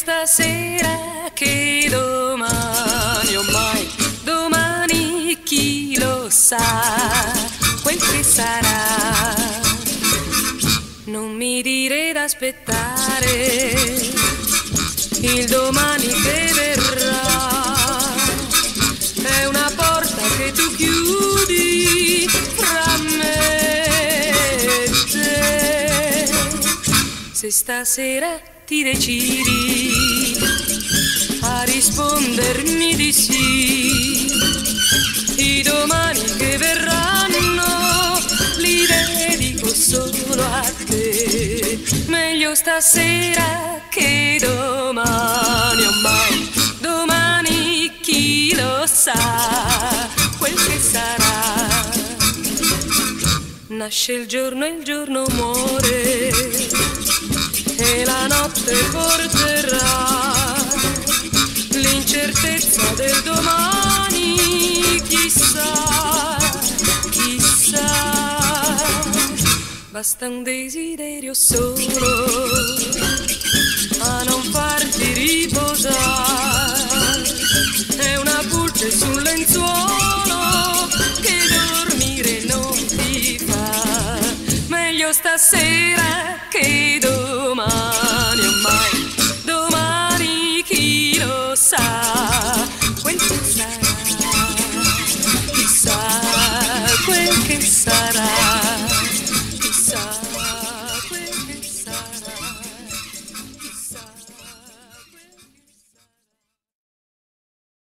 stasera che domani ormai, domani chi lo sa, quel che sarà. Non mi dire d'aspettare il domani che verrà. È una porta che tu chiudi fra me e te. Se stasera ti decidi rispondermi di sì, i domani che verranno li dedico solo a te. Meglio stasera che domani, ormai domani chi lo sa quel che sarà. Nasce il giorno e il giorno muore e la notte porterà del domani, chissà, chissà, basta un desiderio solo a non farti riposare, è una pulce sul lenzuolo che dormire non ti fa, meglio stasera che domani